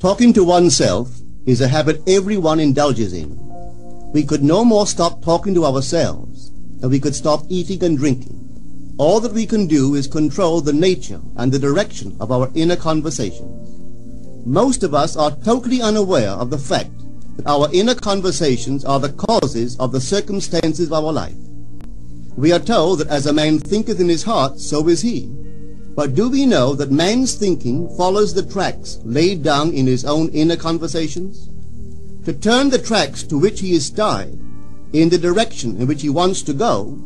Talking to oneself is a habit everyone indulges in. We could no more stop talking to ourselves than we could stop eating and drinking. All that we can do is control the nature and the direction of our inner conversations. Most of us are totally unaware of the fact that our inner conversations are the causes of the circumstances of our life. We are told that as a man thinketh in his heart, so is he. But do we know that man's thinking follows the tracks laid down in his own inner conversations? To turn the tracks to which he is tied in the direction in which he wants to go,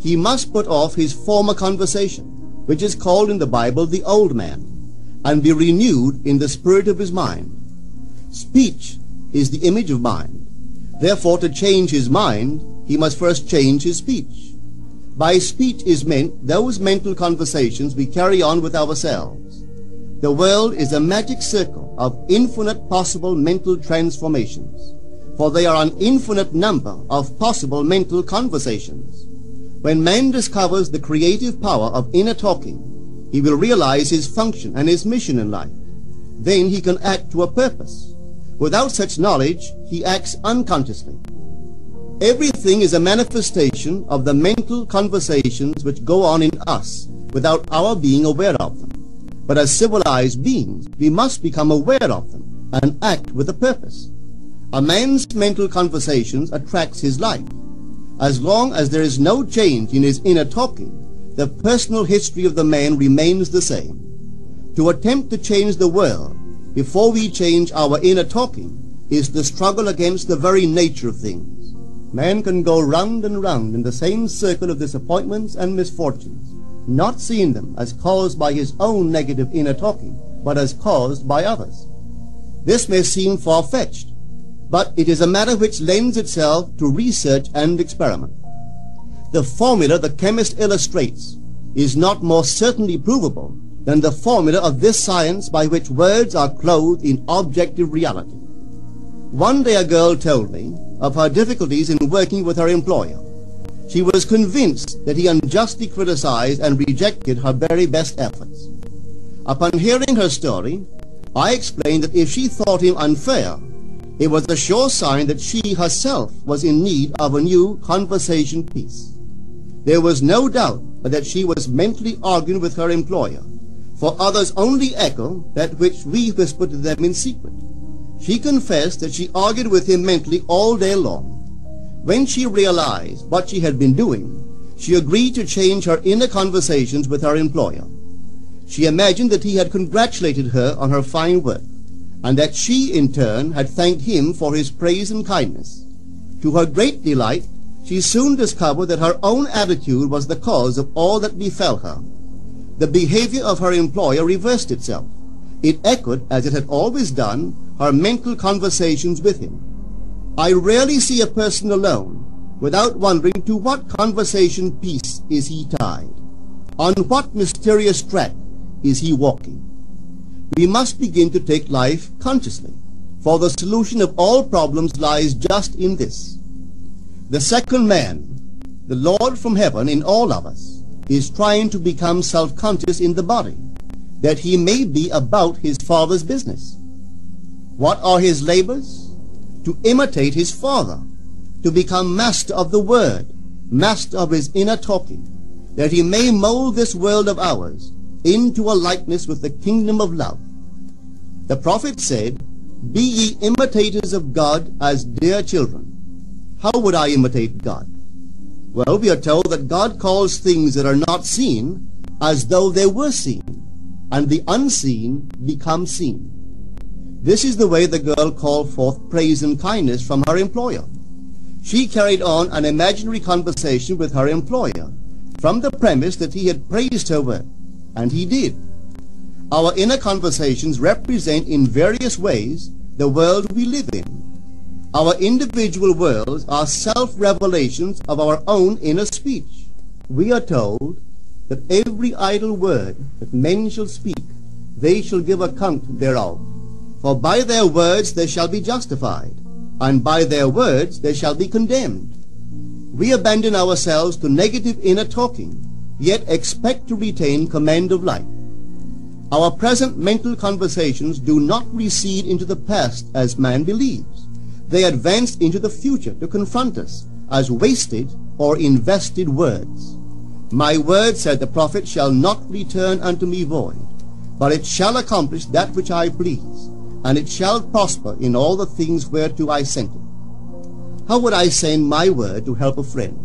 he must put off his former conversation, which is called in the Bible the old man, and be renewed in the spirit of his mind. Speech is the image of mind. Therefore, to change his mind, he must first change his speech. By speech is meant those mental conversations we carry on with ourselves. The world is a magic circle of infinite possible mental transformations, for there are an infinite number of possible mental conversations. When man discovers the creative power of inner talking, he will realize his function and his mission in life. Then he can act to a purpose. Without such knowledge, he acts unconsciously. Everything is a manifestation of the mental conversations which go on in us without our being aware of them. But as civilized beings, we must become aware of them and act with a purpose. A man's mental conversations attracts his life. As long as there is no change in his inner talking, the personal history of the man remains the same. To attempt to change the world before we change our inner talking is the struggle against the very nature of things. Man can go round and round in the same circle of disappointments and misfortunes, not seeing them as caused by his own negative inner talking, but as caused by others. This may seem far-fetched, but it is a matter which lends itself to research and experiment. The formula the chemist illustrates is not more certainly provable than the formula of this science by which words are clothed in objective reality. One day a girl told me of her difficulties in working with her employer. She was convinced that he unjustly criticized and rejected her very best efforts. Upon hearing her story, I explained that if she thought him unfair, it was a sure sign that she herself was in need of a new conversation piece. There was no doubt but that she was mentally arguing with her employer, for others only echo that which we whisper to them in secret. She confessed that she argued with him mentally all day long. When she realized what she had been doing, she agreed to change her inner conversations with her employer. She imagined that he had congratulated her on her fine work, and that she, in turn, had thanked him for his praise and kindness. To her great delight, she soon discovered that her own attitude was the cause of all that befell her. The behavior of her employer reversed itself. It echoed, as it had always done, her mental conversations with him. I rarely see a person alone without wondering to what conversation piece is he tied. On what mysterious track is he walking? We must begin to take life consciously, for the solution of all problems lies just in this. The second man, the Lord from heaven in all of us, is trying to become self-conscious in the body, that he may be about his Father's business. What are his labors? To imitate his Father, to become master of the Word, master of his inner talking, that he may mold this world of ours into a likeness with the kingdom of love. The prophet said, Be ye imitators of God as dear children. How would I imitate God? Well, we are told that God calls things that are not seen as though they were seen, and the unseen become seen. This is the way the girl called forth praise and kindness from her employer. She carried on an imaginary conversation with her employer from the premise that he had praised her work, and he did. Our inner conversations represent in various ways the world we live in. Our individual worlds are self-revelations of our own inner speech. We are told that every idle word that men shall speak, they shall give account thereof. For by their words they shall be justified, and by their words they shall be condemned. We abandon ourselves to negative inner talking, yet expect to retain command of life. Our present mental conversations do not recede into the past as man believes. They advance into the future to confront us as wasted or invested words. My word, said the prophet, shall not return unto me void, but it shall accomplish that which I please, and it shall prosper in all the things whereto I sent it. How would I send my word to help a friend?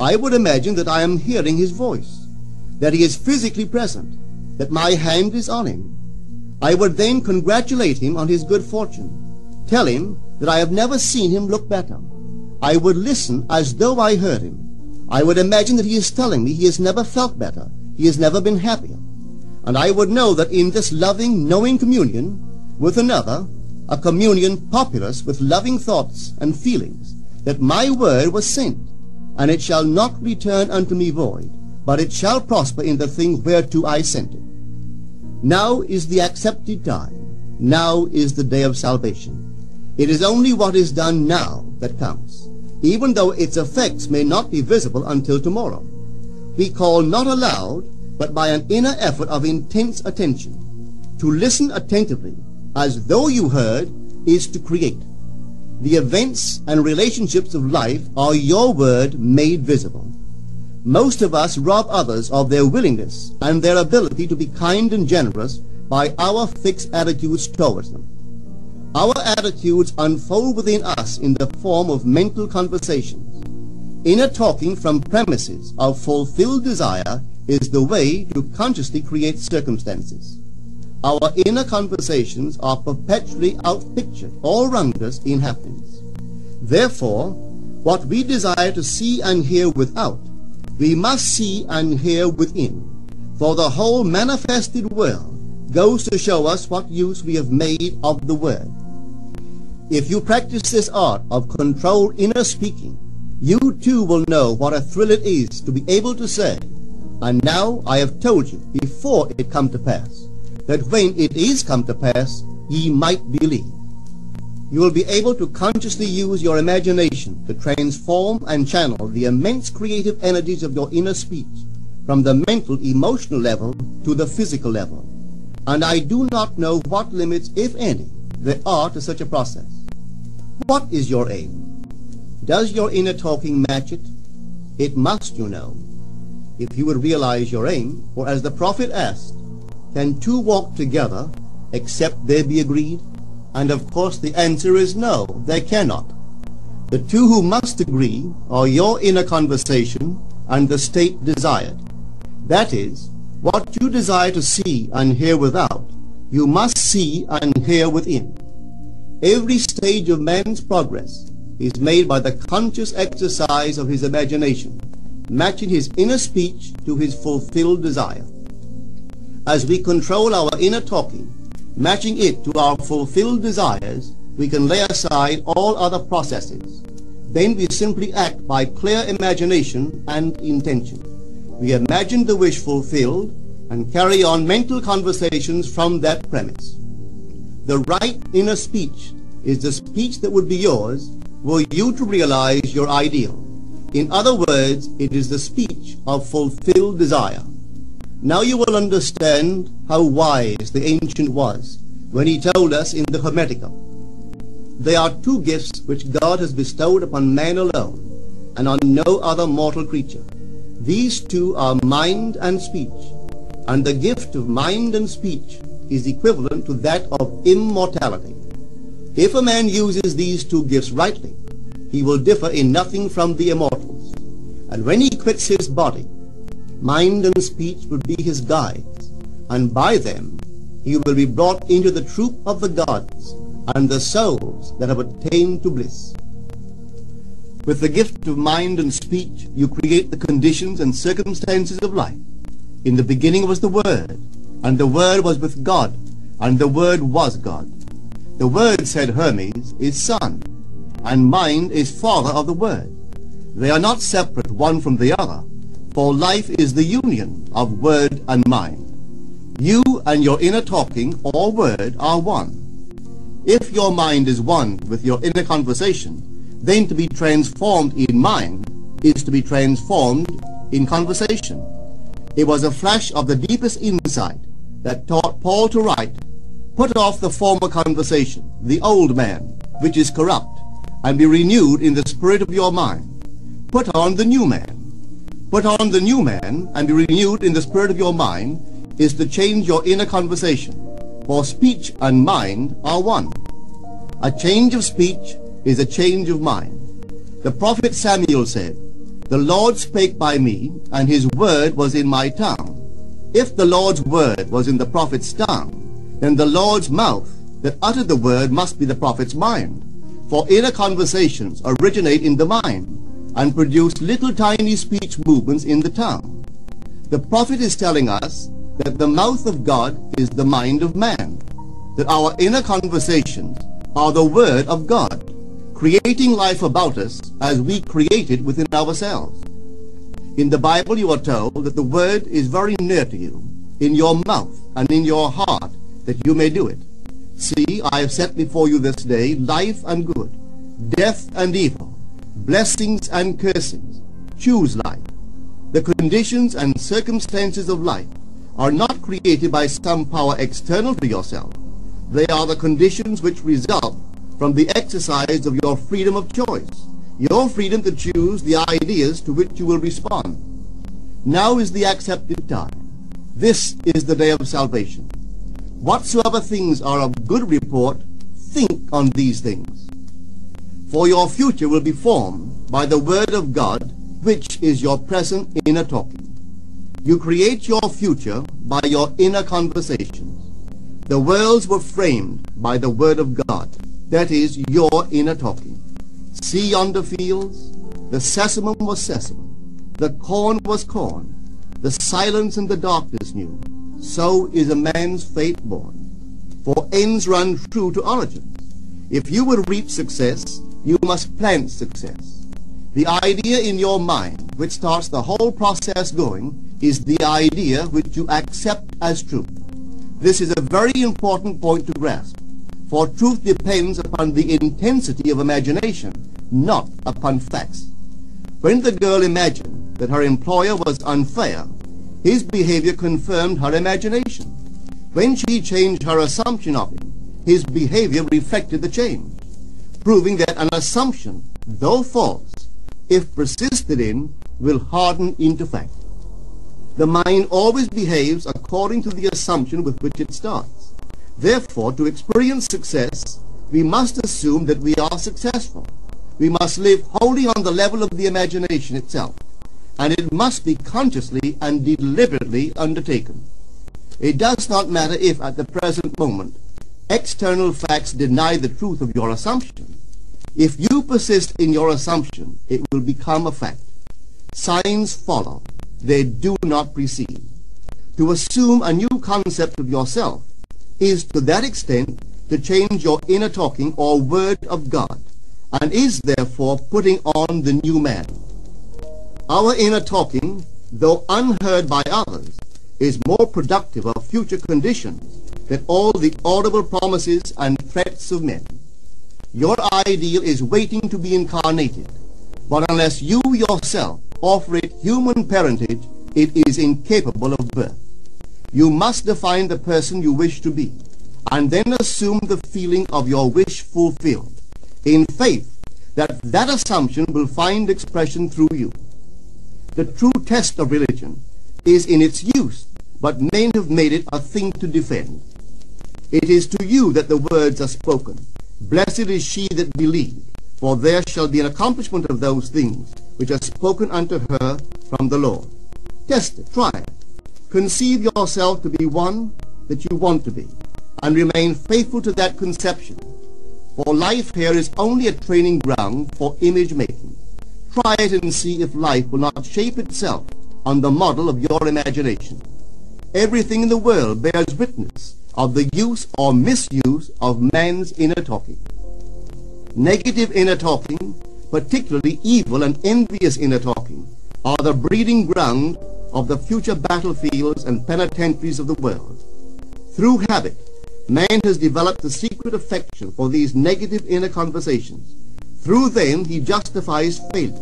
I would imagine that I am hearing his voice, that he is physically present, that my hand is on him. I would then congratulate him on his good fortune, tell him that I have never seen him look better. I would listen as though I heard him. I would imagine that he is telling me he has never felt better, he has never been happier. And I would know that in this loving, knowing communion with another, a communion populous with loving thoughts and feelings, that my word was sent, and it shall not return unto me void, but it shall prosper in the thing whereto I sent it. Now is the accepted time. Now is the day of salvation. It is only what is done now that counts, even though its effects may not be visible until tomorrow. We call not aloud, but by an inner effort of intense attention. To listen attentively, as though you heard, is to create. The events and relationships of life are your word made visible. Most of us rob others of their willingness and their ability to be kind and generous by our fixed attitudes towards them. Our attitudes unfold within us in the form of mental conversations. Inner talking from premises of fulfilled desire is the way to consciously create circumstances. Our inner conversations are perpetually outpictured all around us in happenings. Therefore, what we desire to see and hear without we must see and hear within. For the whole manifested world goes to show us what use we have made of the word. If you practice this art of controlled inner speaking, you too will know what a thrill it is to be able to say, and now I have told you before it come to pass, that when it is come to pass, ye might believe you will be able to consciously use your imagination to transform and channel the immense creative energies of your inner speech from the mental emotional level to the physical level. And I do not know what limits, if any, there are to such a process. What is your aim? Does your inner talking match it? It must, you know. If you would realize your aim, for as the prophet asked, can two walk together except they be agreed? And of course the answer is no, they cannot. The two who must agree are your inner conversation and the state desired. That is, what you desire to see and hear without, you must see and hear within. Every stage of man's progress is made by the conscious exercise of his imagination, matching his inner speech to his fulfilled desire. As we control our inner talking, matching it to our fulfilled desires, we can lay aside all other processes. Then we simply act by clear imagination and intention. We imagine the wish fulfilled and carry on mental conversations from that premise. The right inner speech is the speech that would be yours were you to realize your ideal. In other words, it is the speech of fulfilled desire. Now you will understand how wise the ancient was when he told us in the Hermetica. There are two gifts which God has bestowed upon man alone and on no other mortal creature. These two are mind and speech, and the gift of mind and speech is equivalent to that of immortality. If a man uses these two gifts rightly, he will differ in nothing from the immortals. And when he quits his body, mind and speech will be his guides, and by them he will be brought into the troop of the gods and the souls that have attained to bliss. With the gift of mind and speech, you create the conditions and circumstances of life. In the beginning was the Word, and the Word was with God, and the Word was God. The Word, said Hermes, is Son, and mind is Father of the Word. They are not separate one from the other, for life is the union of word and mind. You and your inner talking or word are one. If your mind is one with your inner conversation, then to be transformed in mind is to be transformed in conversation. It was a flash of the deepest insight that taught Paul to write, Put off the former conversation, the old man, which is corrupt, and be renewed in the spirit of your mind. Put on the new man. Put on the new man, and be renewed in the spirit of your mind, is to change your inner conversation, for speech and mind are one. A change of speech is a change of mind. The prophet Samuel said, The Lord spake by me, and his word was in my tongue. If the Lord's word was in the prophet's tongue, then the Lord's mouth that uttered the word must be the prophet's mind. For inner conversations originate in the mind and produce little tiny speech movements in the tongue. The prophet is telling us that the mouth of God is the mind of man, that our inner conversations are the word of God, creating life about us as we create it within ourselves. In the Bible you are told that the word is very near to you, in your mouth and in your heart, that you may do it. See, I have set before you this day life and good, death and evil, blessings and cursings. Choose life. The conditions and circumstances of life are not created by some power external to yourself. They are the conditions which result from the exercise of your freedom of choice, your freedom to choose the ideas to which you will respond. Now is the accepted time. This is the day of salvation. Whatsoever things are of good report, think on these things. For your future will be formed by the word of God, which is your present inner talking. You create your future by your inner conversations. The worlds were framed by the word of God, that is, your inner talking. See yonder fields? The sesamum was sesamum. The corn was corn. The silence and the darkness knew so is a man's fate born. For ends run true to origins. If you would reap success, you must plant success. The idea in your mind, which starts the whole process going, is the idea which you accept as truth. This is a very important point to grasp, for truth depends upon the intensity of imagination, not upon facts. When the girl imagined that her employer was unfair, his behavior confirmed her imagination. When she changed her assumption of him, his behavior reflected the change, proving that an assumption, though false, if persisted in, will harden into fact. The mind always behaves according to the assumption with which it starts. Therefore, to experience success, we must assume that we are successful. We must live wholly on the level of the imagination itself and it must be consciously and deliberately undertaken. It does not matter if at the present moment external facts deny the truth of your assumption. If you persist in your assumption, it will become a fact. Signs follow. They do not precede. To assume a new concept of yourself is to that extent to change your inner talking or word of God, and is therefore putting on the new man. Our inner talking, though unheard by others, is more productive of future conditions than all the audible promises and threats of men. Your ideal is waiting to be incarnated, but unless you yourself offer it human parentage, it is incapable of birth. You must define the person you wish to be, and then assume the feeling of your wish fulfilled, in faith that that assumption will find expression through you. The true test of religion is in its use, but men have made it a thing to defend. It is to you that the words are spoken. Blessed is she that believed, for there shall be an accomplishment of those things which are spoken unto her from the Lord. Test it, try it. Conceive yourself to be one that you want to be, and remain faithful to that conception. For life here is only a training ground for image making. Try it and see if life will not shape itself on the model of your imagination. Everything in the world bears witness of the use or misuse of man's inner talking. Negative inner talking, particularly evil and envious inner talking, are the breeding ground of the future battlefields and penitentiaries of the world. Through habit, man has developed a secret affection for these negative inner conversations through them he justifies failure,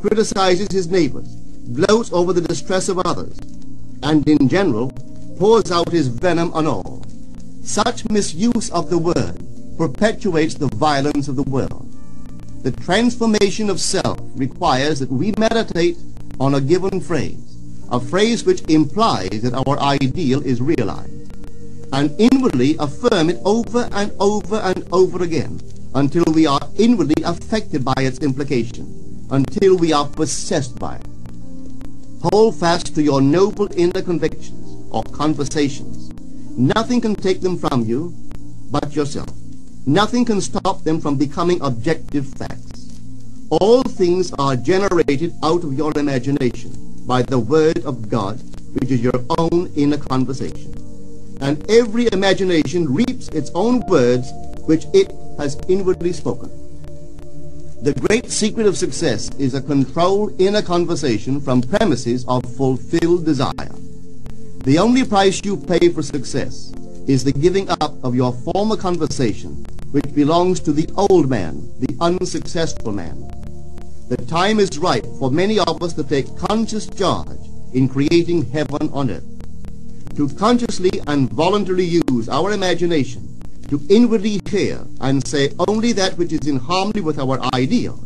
criticizes his neighbors, gloats over the distress of others, and in general pours out his venom on all. Such misuse of the word perpetuates the violence of the world. The transformation of self requires that we meditate on a given phrase, a phrase which implies that our ideal is realized, and inwardly affirm it over and over and over again until we are inwardly affected by its implication, until we are possessed by it. Hold fast to your noble inner convictions or conversations. Nothing can take them from you but yourself. Nothing can stop them from becoming objective facts. All things are generated out of your imagination by the Word of God, which is your own inner conversation. And every imagination reaps its own words which it has inwardly spoken. The great secret of success is a controlled inner conversation from premises of fulfilled desire. The only price you pay for success is the giving up of your former conversation which belongs to the old man, the unsuccessful man. The time is ripe for many of us to take conscious charge in creating heaven on earth. To consciously and voluntarily use our imagination to inwardly hear and say only that which is in harmony with our ideal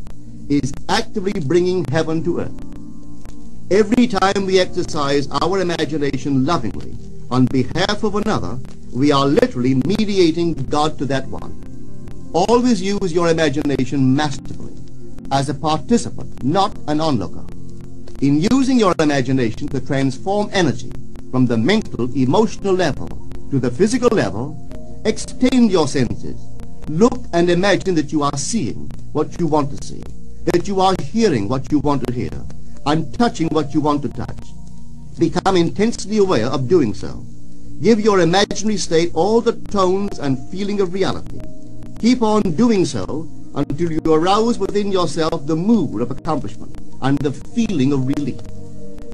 is actively bringing heaven to earth. Every time we exercise our imagination lovingly on behalf of another, we are literally mediating God to that one. Always use your imagination masterfully as a participant, not an onlooker. In using your imagination to transform energy from the mental, emotional level to the physical level, extend your senses. Look and imagine that you are seeing what you want to see, that you are hearing what you want to hear, and touching what you want to touch. Become intensely aware of doing so. Give your imaginary state all the tones and feeling of reality. Keep on doing so until you arouse within yourself the mood of accomplishment and the feeling of relief.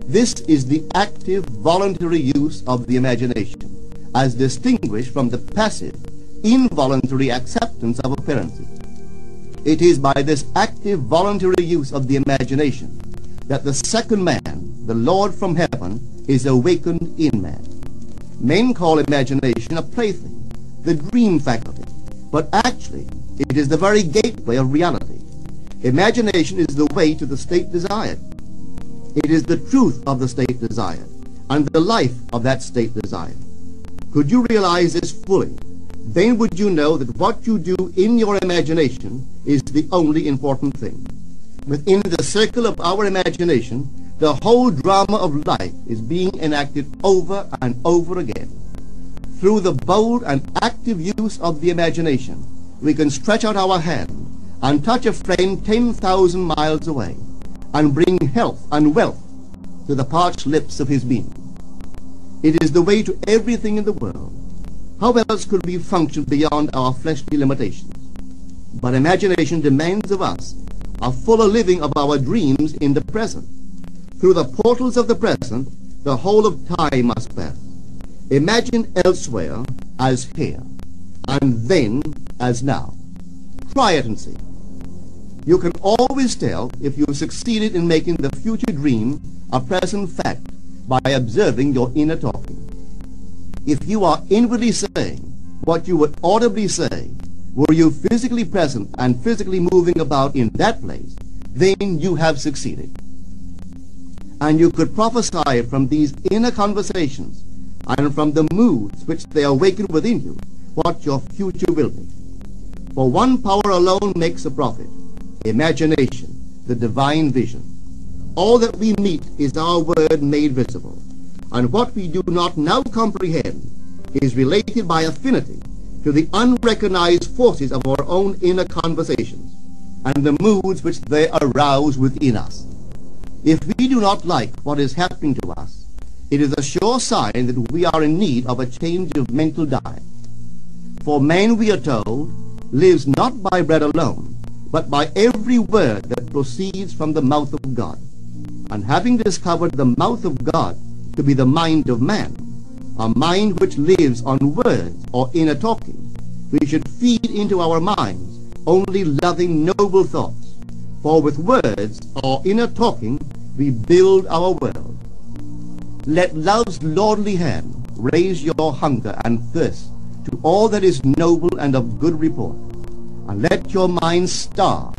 This is the active, voluntary use of the imagination, as distinguished from the passive, involuntary acceptance of appearances. It is by this active, voluntary use of the imagination that the second man, the Lord from heaven, is awakened in man. Men call imagination a plaything, the dream faculty, but actually it is the very gateway of reality. Imagination is the way to the state desired. It is the truth of the state desired and the life of that state desired. Could you realize this fully, then would you know that what you do in your imagination is the only important thing. Within the circle of our imagination, the whole drama of life is being enacted over and over again. Through the bold and active use of the imagination, we can stretch out our hand and touch a friend 10,000 miles away and bring health and wealth to the parched lips of his being. It is the way to everything in the world. How else could we function beyond our fleshly limitations? But imagination demands of us a fuller living of our dreams in the present. Through the portals of the present, the whole of time must pass. Imagine elsewhere as here, and then as now. Try it and see. You can always tell if you have succeeded in making the future dream a present fact by observing your inner talking. If you are inwardly saying what you would audibly say, were you physically present and physically moving about in that place, then you have succeeded. And you could prophesy from these inner conversations and from the moods which they awaken within you, what your future will be. For one power alone makes a prophet, imagination, the divine vision. All that we meet is our word made visible, and what we do not now comprehend is related by affinity to the unrecognized forces of our own inner conversations and the moods which they arouse within us. If we do not like what is happening to us, it is a sure sign that we are in need of a change of mental diet. For man, we are told, lives not by bread alone, but by every word that proceeds from the mouth of God. And having discovered the mouth of God to be the mind of man, a mind which lives on words or inner talking, we should feed into our minds only loving noble thoughts. For with words or inner talking we build our world. Let love's lordly hand raise your hunger and thirst to all that is noble and of good report, and let your mind starve